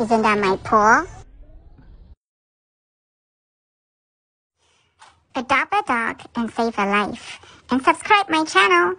Isn't that my paw? Adopt a dog and save a life. And subscribe my channel.